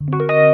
you.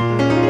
Bye.